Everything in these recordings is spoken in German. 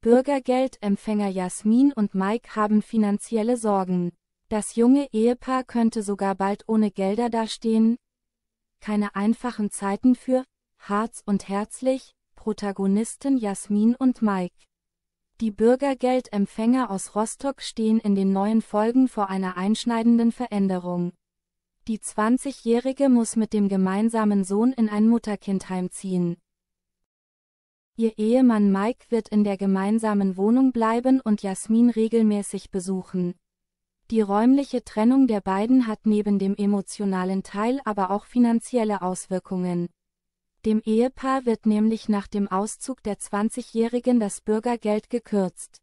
Bürgergeldempfänger Jasmin und Mike haben finanzielle Sorgen. Das junge Ehepaar könnte sogar bald ohne Gelder dastehen. Keine einfachen Zeiten für Harz und Herzlich, Protagonisten Jasmin und Mike. Die Bürgergeldempfänger aus Rostock stehen in den neuen Folgen vor einer einschneidenden Veränderung. Die 20-Jährige muss mit dem gemeinsamen Sohn in ein Mutterkindheim ziehen. Ihr Ehemann Mike wird in der gemeinsamen Wohnung bleiben und Jasmin regelmäßig besuchen. Die räumliche Trennung der beiden hat neben dem emotionalen Teil aber auch finanzielle Auswirkungen. Dem Ehepaar wird nämlich nach dem Auszug der 20-Jährigen das Bürgergeld gekürzt.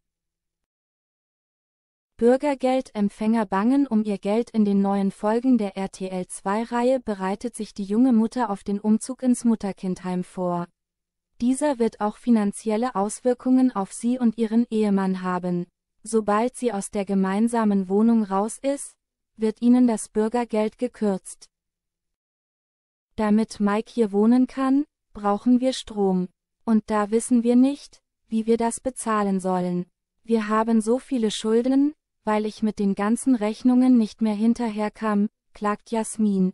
Bürgergeldempfänger bangen um ihr Geld in den neuen Folgen der RTL-2-Reihe bereitet sich die junge Mutter auf den Umzug ins Mutterkindheim vor. Dieser wird auch finanzielle Auswirkungen auf sie und ihren Ehemann haben. Sobald sie aus der gemeinsamen Wohnung raus ist, wird ihnen das Bürgergeld gekürzt. Damit Mike hier wohnen kann, brauchen wir Strom. Und da wissen wir nicht, wie wir das bezahlen sollen. Wir haben so viele Schulden, weil ich mit den ganzen Rechnungen nicht mehr hinterherkam, klagt Jasmin.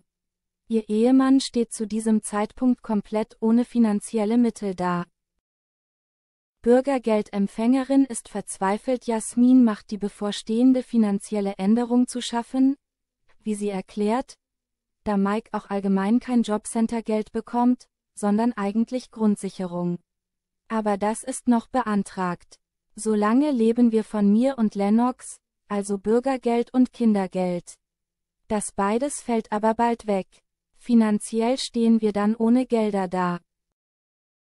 Ihr Ehemann steht zu diesem Zeitpunkt komplett ohne finanzielle Mittel da. Bürgergeldempfängerin ist verzweifelt Jasmin macht die bevorstehende finanzielle Änderung zu schaffen, wie sie erklärt, da Mike auch allgemein kein Jobcentergeld bekommt, sondern eigentlich Grundsicherung. Aber das ist noch beantragt. Solange leben wir von mir und Lennox, also Bürgergeld und Kindergeld. Das beides fällt aber bald weg. Finanziell stehen wir dann ohne Gelder da.